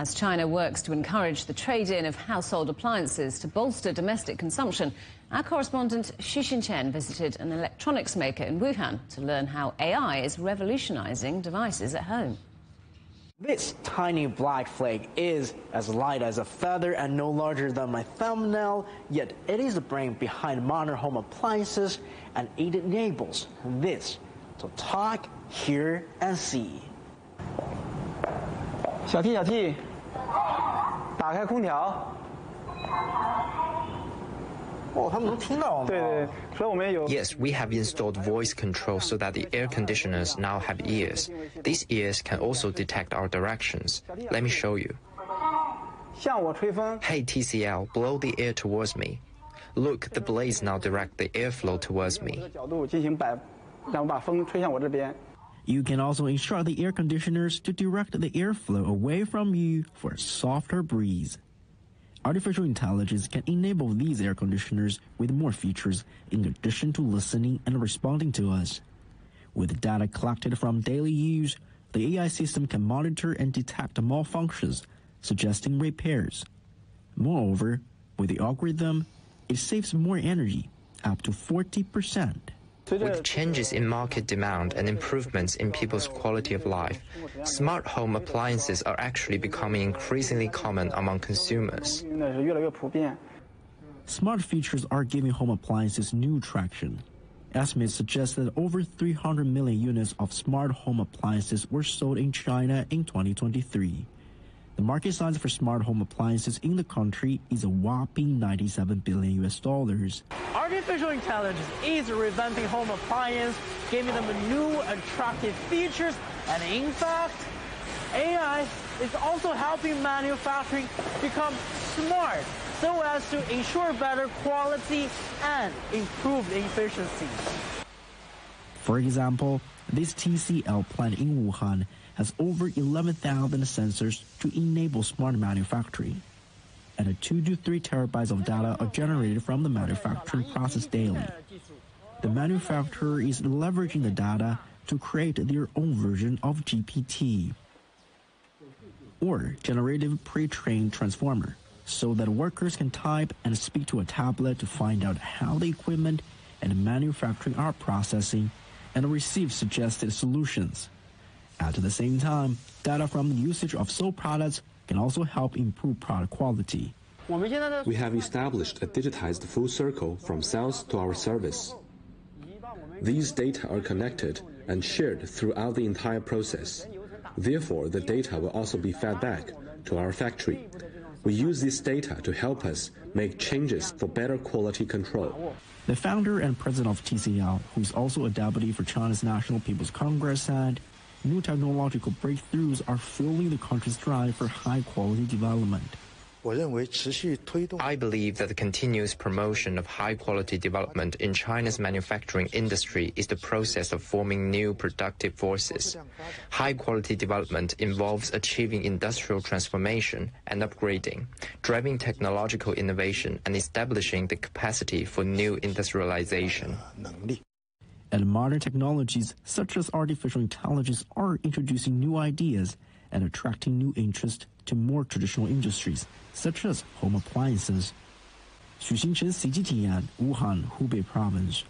As China works to encourage the trade-in of household appliances to bolster domestic consumption, our correspondent Xu Xinchen visited an electronics maker in Wuhan to learn how AI is revolutionizing devices at home. This tiny black flake is as light as a feather and no larger than my thumbnail, yet it is the brain behind modern home appliances and it enables this to talk, hear, and see. 小 T 小 T，打开空调。Yes, we have installed voice control so that the air conditioners now have ears. These ears can also detect our directions. Let me show you. Hey TCL, blow the air towards me. Look, the blades now direct the airflow towards me. You can also instruct the air conditioners to direct the airflow away from you for a softer breeze. Artificial intelligence can enable these air conditioners with more features in addition to listening and responding to us. With data collected from daily use, the AI system can monitor and detect malfunctions, suggesting repairs. Moreover, with the algorithm, it saves more energy, up to 40%. With changes in market demand and improvements in people's quality of life, smart home appliances are actually becoming increasingly common among consumers. Smart features are giving home appliances new traction. Estimates suggest that over 300 million units of smart home appliances were sold in China in 2023. The market size for smart home appliances in the country is a whopping 97 billion US dollars. Artificial intelligence is revamping home appliances, giving them new attractive features, and in fact, AI is also helping manufacturing become smart so as to ensure better quality and improved efficiency. For example, this TCL plant in Wuhan has over 11,000 sensors to enable smart manufacturing. And 2 to 3 terabytes of data are generated from the manufacturing process daily. The manufacturer is leveraging the data to create their own version of GPT or generative pre-trained transformer so that workers can type and speak to a tablet to find out how the equipment and manufacturing are processing and receive suggested solutions. At the same time, data from the usage of soap products can also help improve product quality. We have established a digitized full circle from sales to our service. These data are connected and shared throughout the entire process. Therefore, the data will also be fed back to our factory. We use this data to help us make changes for better quality control. The founder and president of TCL, who is also a deputy for China's National People's Congress, said new technological breakthroughs are fueling the country's drive for high quality development. I believe that the continuous promotion of high quality development in China's manufacturing industry is the process of forming new productive forces. High quality development involves achieving industrial transformation and upgrading, driving technological innovation, and establishing the capacity for new industrialization. And modern technologies such as artificial intelligence are introducing new ideas and attracting new interest to more traditional industries such as home appliances. Xu Xinchen, CGTN, Wuhan, Hubei Province.